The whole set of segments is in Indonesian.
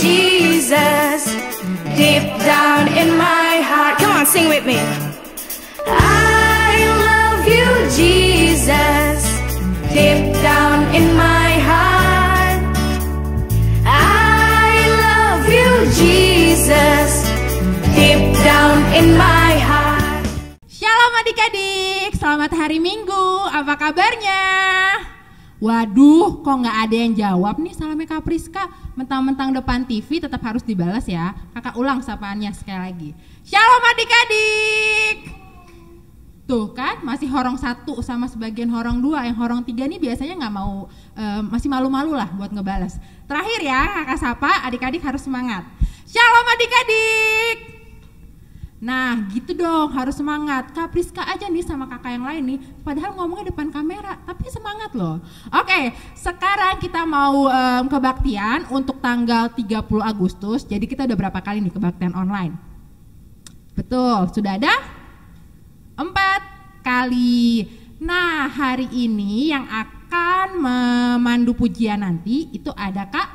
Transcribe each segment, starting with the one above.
Jesus, deep down in my heart. Come on, sing with me. I love you, Jesus, deep down in my heart. I love you, Jesus, deep down in my heart. Shalom adik-adik, selamat hari Minggu. Apa kabarnya? Waduh, kok nggak ada yang jawab nih salamnya Kak Priska. Mentang-mentang depan TV tetap harus dibalas ya. Kakak ulang sapaannya sekali lagi. Shalom adik-adik. Tuh kan, masih horong satu sama sebagian horong dua. Yang horong tiga nih biasanya nggak mau, eh, masih malu-malu lah buat ngebalas. Terakhir ya, kakak sapa, adik-adik harus semangat. Shalom adik-adik. Nah gitu dong harus semangat. Kak Priska aja nih sama kakak yang lain nih Padahal ngomongnya depan kamera Tapi semangat loh. Oke sekarang kita mau em, kebaktian Untuk tanggal 30 Agustus Jadi kita udah berapa kali nih kebaktian online? Betul sudah ada? Empat kali. Nah hari ini yang akan memandu pujian nanti Itu ada Kak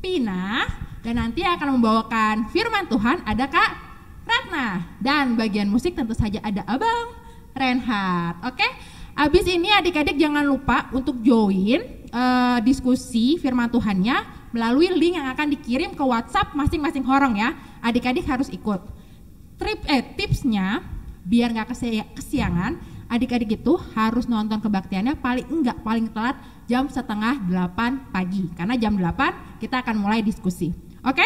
Pina Dan nanti akan membawakan firman Tuhan Ada Kak Ratna dan bagian musik tentu saja ada Abang Renhard. Oke, abis ini adik-adik jangan lupa untuk join eh, diskusi firman Tuhannya melalui link yang akan dikirim ke WhatsApp masing-masing horong ya. Adik-adik harus ikut. Trip eh tipsnya biar nggak kesia- kesiangan, adik-adik itu harus nonton kebaktiannya paling enggak paling telat jam setengah 8 pagi karena jam 8 kita akan mulai diskusi. Oke?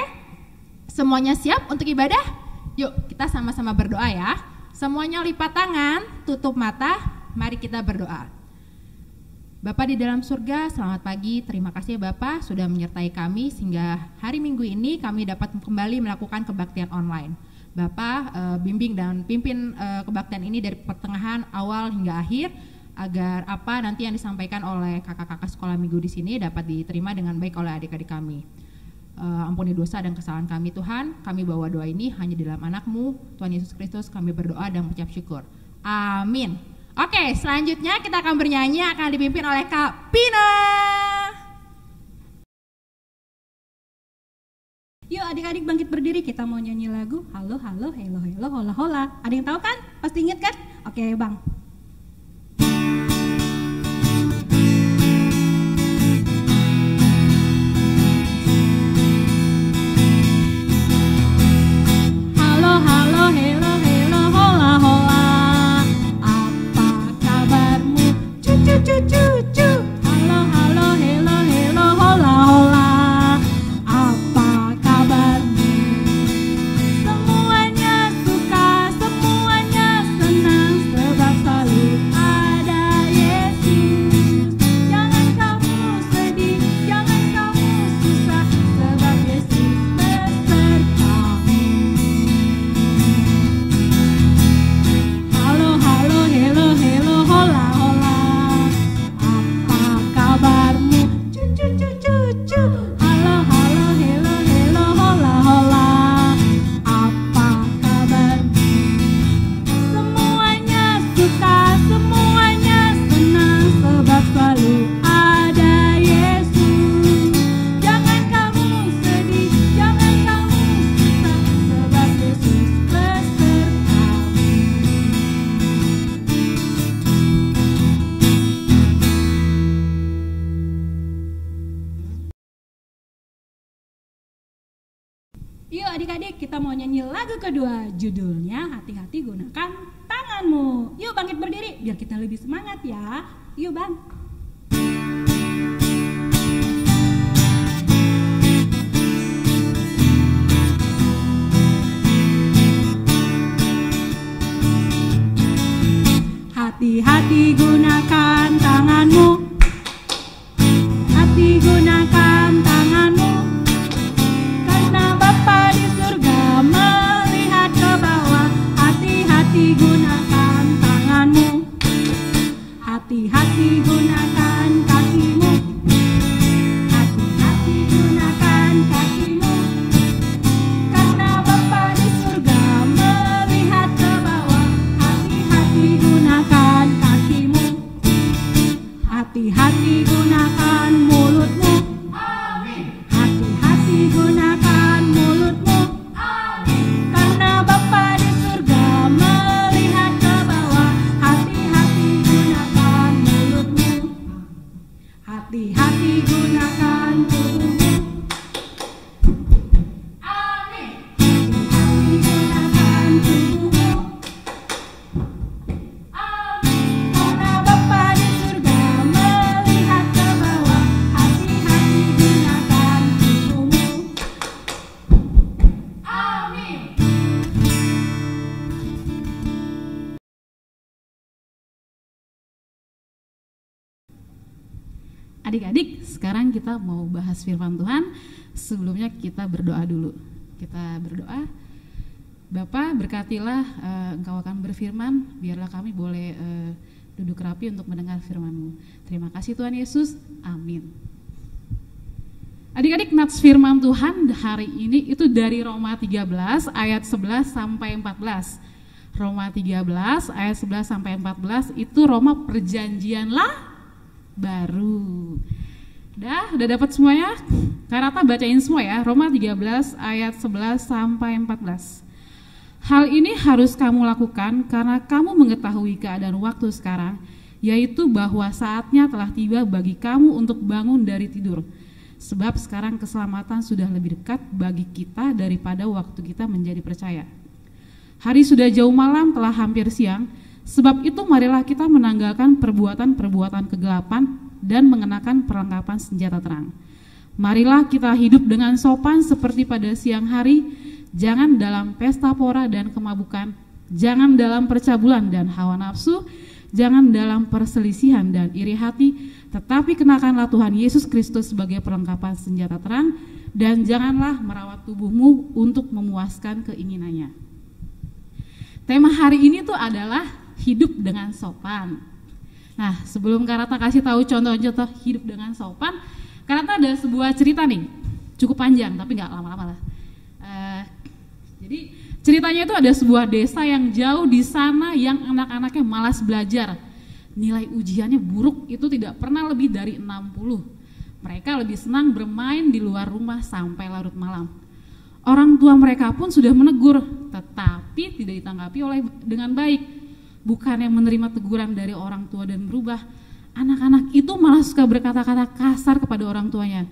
Semuanya siap untuk ibadah? Yuk, kita sama-sama berdoa ya. Semuanya lipat tangan, tutup mata, mari kita berdoa. Bapak di dalam surga, selamat pagi. Terima kasih ya Bapak sudah menyertai kami sehingga hari Minggu ini kami dapat kembali melakukan kebaktian online. Bapak eh, bimbing dan pimpin eh, kebaktian ini dari pertengahan awal hingga akhir agar apa nanti yang disampaikan oleh kakak-kakak sekolah minggu di sini dapat diterima dengan baik oleh adik-adik kami. Eh, ampuni dosa dan kesalahan kami Tuhan. Kami bawa doa ini hanya dalam anakmu, Tuhan Yesus Kristus. Kami berdoa dan mengucap syukur. Amin. Oke, selanjutnya kita akan bernyanyi akan dipimpin oleh Kak Pina. Yuk adik-adik bangkit berdiri kita mau nyanyi lagu Halo halo hello hello hola hola Ada yang tahu kan? Pasti inget kan? Oke bang adik-adik kita mau nyanyi lagu kedua. Judulnya Hati-hati gunakan tanganmu. Yuk bangkit berdiri biar kita lebih semangat ya. Yuk bang. Hati-hati gunakan tanganmu Adik-adik, sekarang kita mau bahas firman Tuhan. Sebelumnya kita berdoa dulu. Kita berdoa. Bapak berkatilah eh, Engkau akan berfirman, biarlah kami boleh eh, duduk rapi untuk mendengar firman-Mu. Terima kasih Tuhan Yesus. Amin. Adik-adik, nats firman Tuhan hari ini itu dari Roma 13 ayat 11 sampai 14. Roma 13 ayat 11 sampai 14 itu Roma perjanjianlah baru. Dah, udah dapat semuanya? Karata bacain semua ya. Roma 13 ayat 11 sampai 14. Hal ini harus kamu lakukan karena kamu mengetahui keadaan waktu sekarang, yaitu bahwa saatnya telah tiba bagi kamu untuk bangun dari tidur. Sebab sekarang keselamatan sudah lebih dekat bagi kita daripada waktu kita menjadi percaya. Hari sudah jauh malam, telah hampir siang. Sebab itu marilah kita menanggalkan perbuatan-perbuatan kegelapan dan mengenakan perlengkapan senjata terang. Marilah kita hidup dengan sopan seperti pada siang hari, jangan dalam pesta pora dan kemabukan, jangan dalam percabulan dan hawa nafsu, jangan dalam perselisihan dan iri hati, tetapi kenakanlah Tuhan Yesus Kristus sebagai perlengkapan senjata terang, dan janganlah merawat tubuhmu untuk memuaskan keinginannya. Tema hari ini tuh adalah hidup dengan sopan. Nah, sebelum Karata kasih tahu contoh-contoh hidup dengan sopan, Karata ada sebuah cerita nih, cukup panjang tapi nggak lama-lama lah. Eh, jadi ceritanya itu ada sebuah desa yang jauh di sana yang anak-anaknya malas belajar. Nilai ujiannya buruk itu tidak pernah lebih dari 60. Mereka lebih senang bermain di luar rumah sampai larut malam. Orang tua mereka pun sudah menegur, tetapi tidak ditanggapi oleh dengan baik. Bukan yang menerima teguran dari orang tua dan berubah, anak-anak itu malah suka berkata-kata kasar kepada orang tuanya.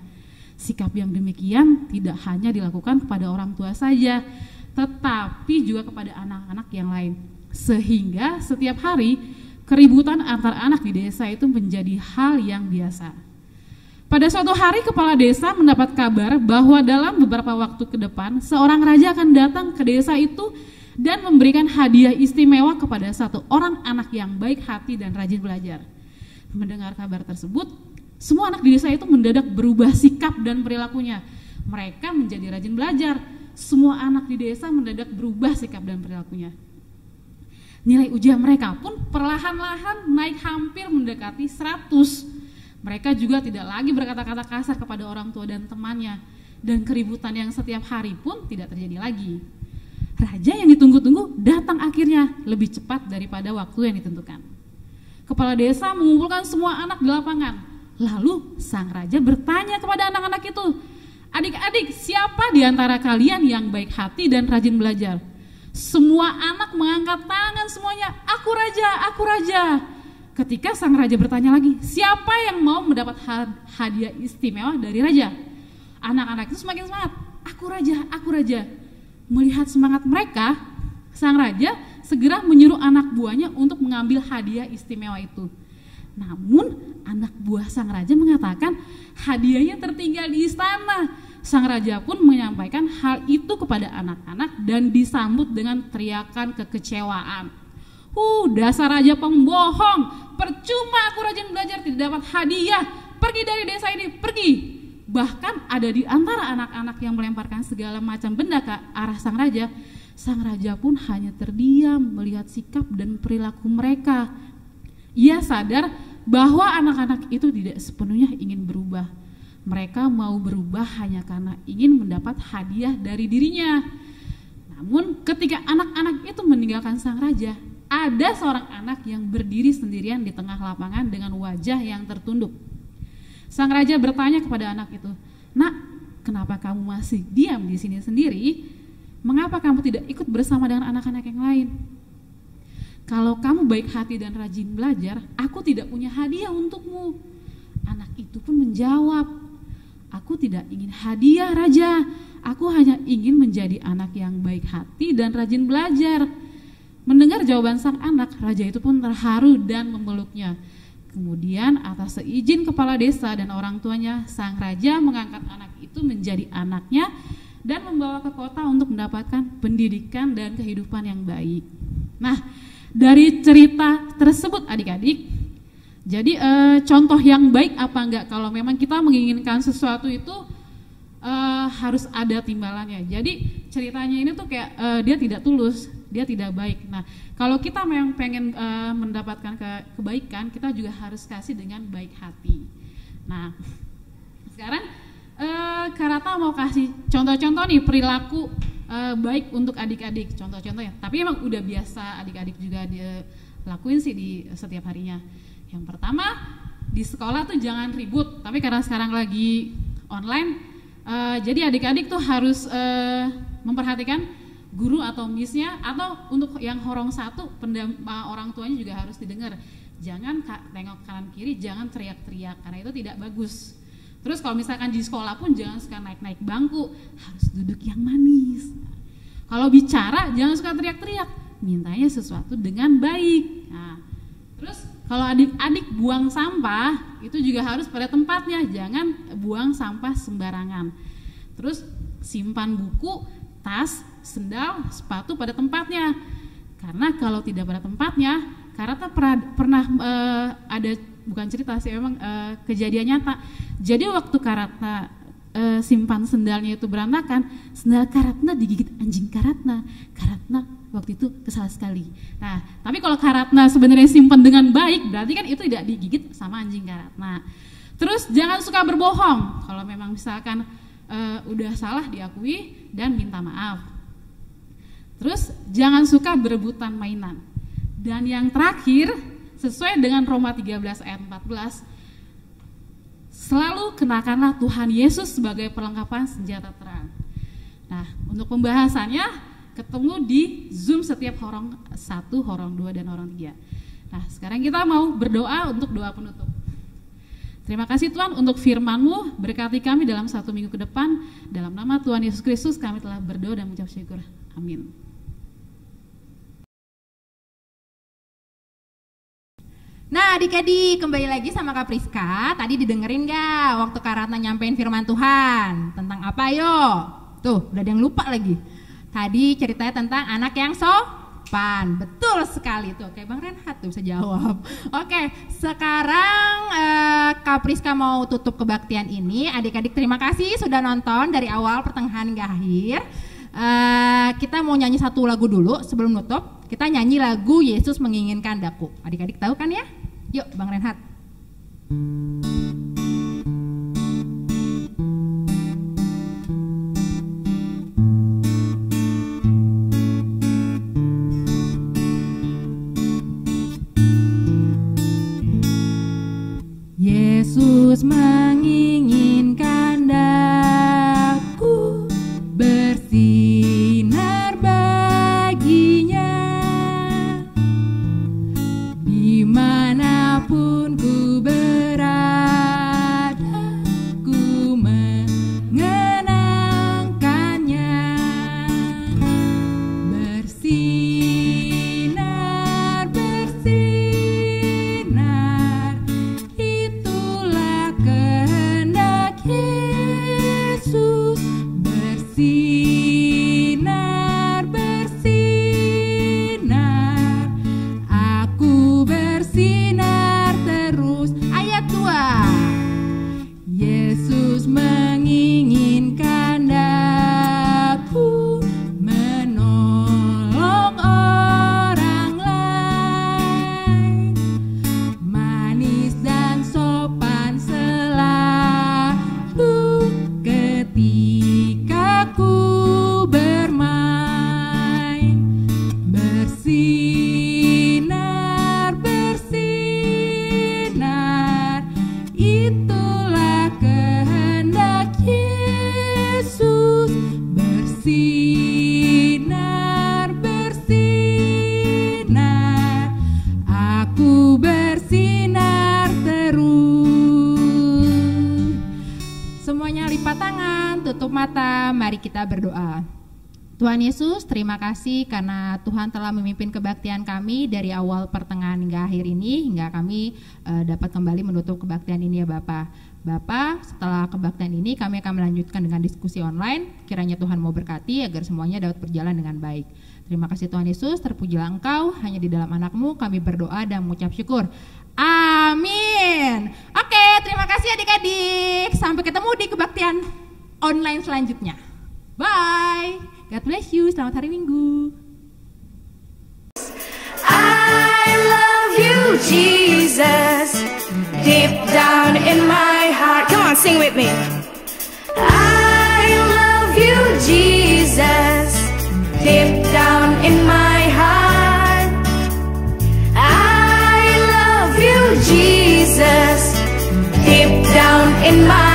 Sikap yang demikian tidak hanya dilakukan kepada orang tua saja, tetapi juga kepada anak-anak yang lain. Sehingga setiap hari keributan antar anak di desa itu menjadi hal yang biasa. Pada suatu hari kepala desa mendapat kabar bahwa dalam beberapa waktu ke depan seorang raja akan datang ke desa itu dan memberikan hadiah istimewa kepada satu orang anak yang baik hati dan rajin belajar. Mendengar kabar tersebut, semua anak di desa itu mendadak berubah sikap dan perilakunya. Mereka menjadi rajin belajar. Semua anak di desa mendadak berubah sikap dan perilakunya. Nilai ujian mereka pun perlahan-lahan naik hampir mendekati 100. Mereka juga tidak lagi berkata-kata kasar kepada orang tua dan temannya. Dan keributan yang setiap hari pun tidak terjadi lagi. Raja yang ditunggu-tunggu datang akhirnya lebih cepat daripada waktu yang ditentukan. Kepala desa mengumpulkan semua anak di lapangan. Lalu sang raja bertanya kepada anak-anak itu, "Adik-adik, siapa di antara kalian yang baik hati dan rajin belajar?" Semua anak mengangkat tangan semuanya, "Aku raja, aku raja." Ketika sang raja bertanya lagi, "Siapa yang mau mendapat hadiah istimewa dari raja?" Anak-anak itu semakin semangat, "Aku raja, aku raja." Melihat semangat mereka, sang raja segera menyuruh anak buahnya untuk mengambil hadiah istimewa itu. Namun, anak buah sang raja mengatakan hadiahnya tertinggal di istana. Sang raja pun menyampaikan hal itu kepada anak-anak dan disambut dengan teriakan kekecewaan. Uh, dasar raja pembohong. Percuma aku rajin belajar tidak dapat hadiah. Pergi dari desa ini, pergi. Bahkan ada di antara anak-anak yang melemparkan segala macam benda ke arah sang raja. Sang raja pun hanya terdiam melihat sikap dan perilaku mereka. Ia sadar bahwa anak-anak itu tidak sepenuhnya ingin berubah. Mereka mau berubah hanya karena ingin mendapat hadiah dari dirinya. Namun ketika anak-anak itu meninggalkan sang raja, ada seorang anak yang berdiri sendirian di tengah lapangan dengan wajah yang tertunduk. Sang raja bertanya kepada anak itu, "Nak, kenapa kamu masih diam di sini sendiri? Mengapa kamu tidak ikut bersama dengan anak-anak yang lain?" Kalau kamu baik hati dan rajin belajar, aku tidak punya hadiah untukmu. Anak itu pun menjawab, "Aku tidak ingin hadiah, Raja. Aku hanya ingin menjadi anak yang baik hati dan rajin belajar." Mendengar jawaban sang anak, raja itu pun terharu dan memeluknya. Kemudian atas seizin kepala desa dan orang tuanya, sang raja mengangkat anak itu menjadi anaknya dan membawa ke kota untuk mendapatkan pendidikan dan kehidupan yang baik. Nah, dari cerita tersebut adik-adik, jadi e, contoh yang baik apa enggak kalau memang kita menginginkan sesuatu itu e, harus ada timbalannya. Jadi ceritanya ini tuh kayak e, dia tidak tulus, dia tidak baik. Nah, kalau kita memang pengen e, mendapatkan ke, kebaikan, kita juga harus kasih dengan baik hati. Nah, sekarang e, Karata mau kasih contoh-contoh nih perilaku e, baik untuk adik-adik, contoh-contohnya. Tapi emang udah biasa adik-adik juga dia lakuin sih di setiap harinya. Yang pertama di sekolah tuh jangan ribut, tapi karena sekarang lagi online, e, jadi adik-adik tuh harus e, memperhatikan guru atau misnya atau untuk yang horong satu pendam, orang tuanya juga harus didengar. Jangan tengok kanan kiri jangan teriak-teriak karena itu tidak bagus. Terus kalau misalkan di sekolah pun jangan suka naik-naik bangku harus duduk yang manis. Kalau bicara jangan suka teriak-teriak mintanya sesuatu dengan baik. Nah terus kalau adik-adik buang sampah itu juga harus pada tempatnya jangan buang sampah sembarangan. Terus simpan buku tas sendal, sepatu pada tempatnya. Karena kalau tidak pada tempatnya, Karata pernah, pernah uh, ada bukan cerita sih, memang uh, kejadian nyata. Jadi waktu Karata uh, simpan sendalnya itu berantakan, sendal Karatna digigit anjing Karatna. Karatna waktu itu kesal sekali. Nah, tapi kalau Karatna sebenarnya simpan dengan baik, berarti kan itu tidak digigit sama anjing Karatna. Terus jangan suka berbohong. Kalau memang misalkan uh, udah salah diakui dan minta maaf. Terus jangan suka berebutan mainan. Dan yang terakhir, sesuai dengan Roma 13 ayat 14, selalu kenakanlah Tuhan Yesus sebagai perlengkapan senjata terang. Nah, untuk pembahasannya ketemu di Zoom setiap horong satu, horong dua, dan horong tiga. Nah, sekarang kita mau berdoa untuk doa penutup. Terima kasih Tuhan untuk firman-Mu, berkati kami dalam satu minggu ke depan. Dalam nama Tuhan Yesus Kristus kami telah berdoa dan mengucap syukur. Amin. Nah adik-adik kembali lagi sama Kak Priska Tadi didengerin gak waktu Kak Ratna nyampein firman Tuhan Tentang apa yo? Tuh udah ada yang lupa lagi Tadi ceritanya tentang anak yang sopan Betul sekali tuh Kayak Bang Renhat tuh bisa jawab Oke sekarang eh, Kak Priska mau tutup kebaktian ini Adik-adik terima kasih sudah nonton dari awal pertengahan hingga akhir Uh, kita mau nyanyi satu lagu dulu sebelum nutup. Kita nyanyi lagu Yesus menginginkan daku. Adik-adik tahu kan ya? Yuk, Bang Renhat. Yesus menginginkan Semuanya lipat tangan, tutup mata, mari kita berdoa. Tuhan Yesus, terima kasih karena Tuhan telah memimpin kebaktian kami dari awal pertengahan hingga akhir ini hingga kami uh, dapat kembali menutup kebaktian ini ya Bapak. Bapak, setelah kebaktian ini kami akan melanjutkan dengan diskusi online. Kiranya Tuhan mau berkati agar semuanya dapat berjalan dengan baik. Terima kasih Tuhan Yesus, terpujilah Engkau, hanya di dalam anakmu kami berdoa dan mengucap syukur. Amin. Oke, terima kasih adik-adik. Sampai ketemu di kebaktian online selanjutnya. Bye. God bless you. Selamat hari Minggu. I love you, Jesus. Deep down in my heart. Come on, sing with me. I love you, Jesus. In my